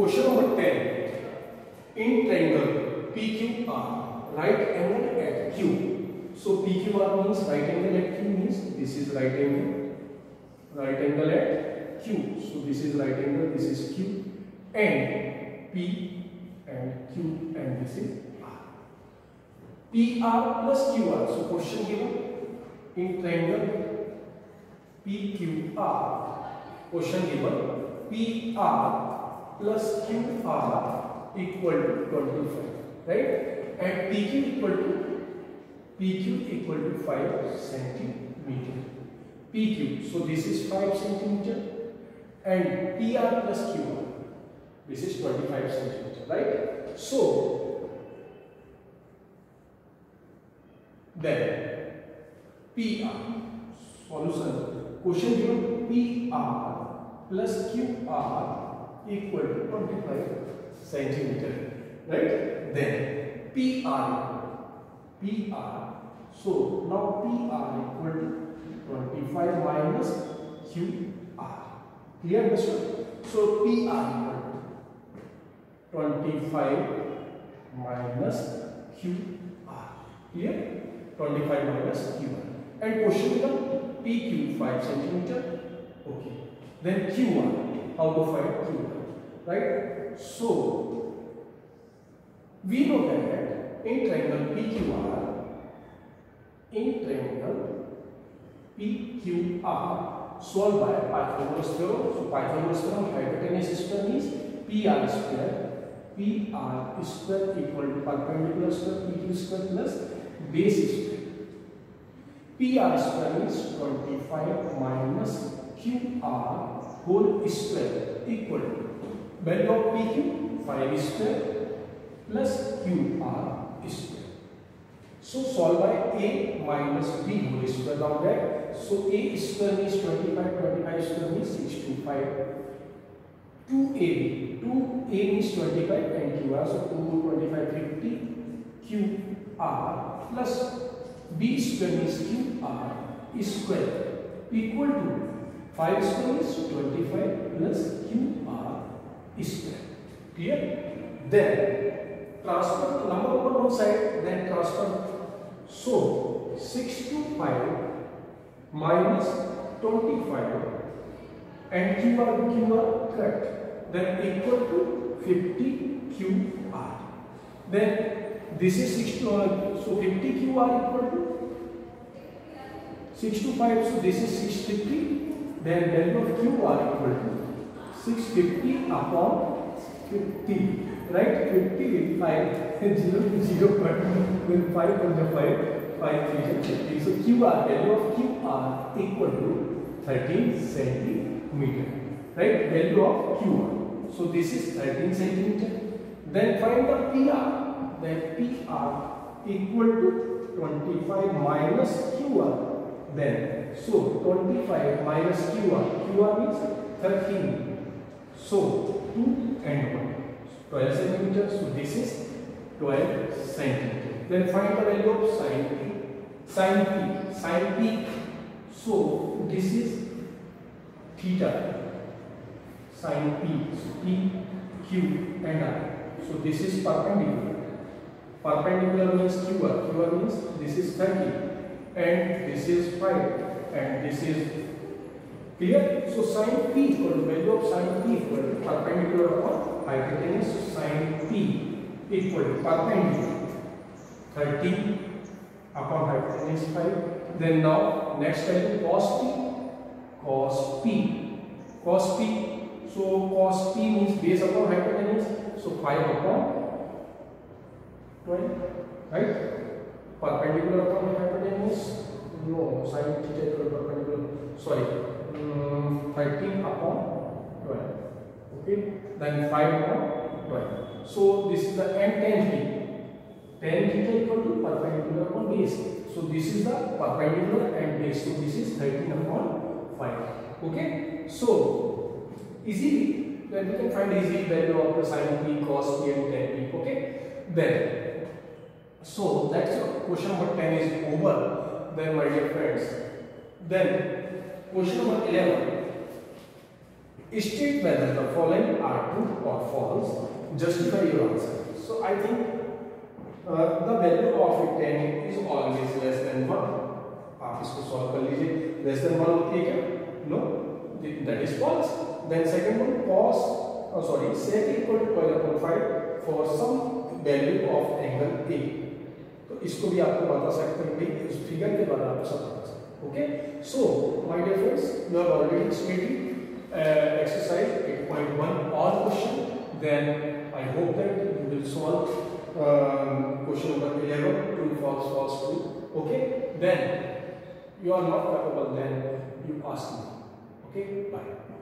Question number 10. In triangle PQR, right angle at Q. So PQR means right angle at Q means this is right angle at Q. So this is right angle, this is Q and P and Q and this is R. PR plus QR. So question given in triangle PQR. Question given PR plus q r equal to 25, right? And PQ equal to PQ equal to 5 centimeter. PQ, so this is 5 centimeter, and PR plus QR, this is 25 centimeter, right? So then PR solution question given PR plus QR equal to 25 centimeter, right? Then PR, PR. So now PR equal to 25 minus QR. Clear, one. So PR equal to 25 minus QR. Clear? 25 minus QR. And question become PQ 5 centimeter. Okay. Then QR. How to find QR? right? So, we know that in triangle PQR, in triangle PQR, solved by Pythagoras theorem. So, Pythagoras theorem hypotenuse square means PR square, PR square equal to perpendicular square PQ square plus base square. PR square is 25 minus QR whole square equal to bend of P Q five square plus Q R square so solve by a minus b whole square down that so a square means 25 25 square means 625 2ab 2a means 25 and qr so 2 25 50 qr plus b square means qr square equal to 5 square means 25 plus qr square. Clear? Then transfer the number on one side, then transfer. So 625 minus 25 and q are q are correct. Then equal to 50 q r. Then this is 60 so 50 q r equal to 625 so this is 650 then value of q r equal to 650 upon 50 right 50 with 5 0 0 with 5 1 5 5 3 50 so qr value of qr equal to 13 centimeter right value of qr so this is 13 centimeter then find the pr then pr equal to 25 minus qr then so 25 minus qr qr means 13 So 2 and 1. 12 centimeters. So this is 12 centimeters. Then find the value of sine p. Sine p. Sine p. So this is theta. Sine p. So p, q and r. So this is perpendicular. Perpendicular means QR. QR means this is 30 and this is 5 and this is clear so sin p equal to value of sin p equal to perpendicular upon hypotenuse so sine p equal to perpendicular 30 upon hypotenuse 5 then now next value cos p cos p cos p so cos p means base upon hypotenuse so 5 upon 12 right perpendicular upon hypotenuse no sin theta equal to perpendicular sorry Mm, 13 upon 12 okay then 5 upon 12 so this is the m tan tan theta equal to perpendicular upon base so this is the perpendicular and base so this is 13 upon 5 okay so easily then we can find easy value of the sine of p cos p and tan p okay then so that's your question number 10 is over then my dear friends then question number eleven state whether the following are true और false justify your answer so I think the value of ten is always less than one आप इसको solve कर लीजिए less than one होती है क्या no that is false then second one pause sorry set equal to for some value of angle a तो इसको भी आपको बता सकते हैं भाई इस फिगर के बारे में सब बता सकते हैं Okay, so my dear friends, you have already studied uh, exercise 8.1 all question. Then I hope that you will solve um, question number 11, true, false, false, true. Okay, then you are not capable, then you ask me. Okay, bye.